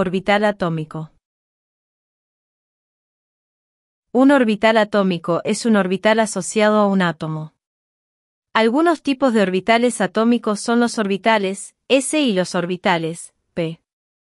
Orbital atómico. Un orbital atómico es un orbital asociado a un átomo. Algunos tipos de orbitales atómicos son los orbitales S y los orbitales p.